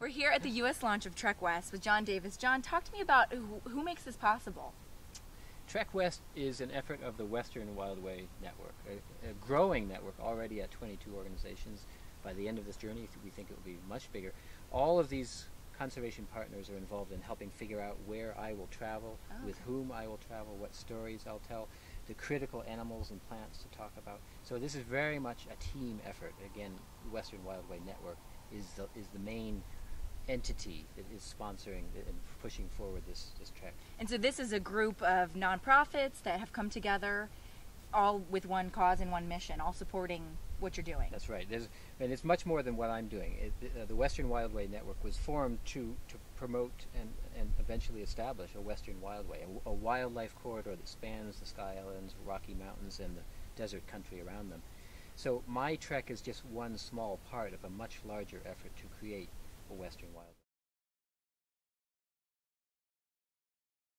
We're here at the U.S. launch of Trek West with John Davis. John, talk to me about who, who makes this possible. Trek West is an effort of the Western Wildway Network, a, a, growing network already at 22 organizations. By the end of this journey, we think it will be much bigger. All of these conservation partners are involved in helping figure out where I will travel, oh. with whom I will travel, what stories I'll tell, the critical animals and plants to talk about. So this is very much a team effort. Again, Western Wildway Network is the, is the main entity that is sponsoring and pushing forward this, this trek. And so this is a group of nonprofits that have come together all with one cause and one mission, all supporting what you're doing. That's right. There's, and it's much more than what I'm doing. It, uh, the Western Wildway Network was formed to, to promote and, and eventually establish a Western Wildway, a, a wildlife corridor that spans the Sky Islands, Rocky Mountains, and the desert country around them. So my trek is just one small part of a much larger effort to create Western Wildway.